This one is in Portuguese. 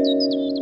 Música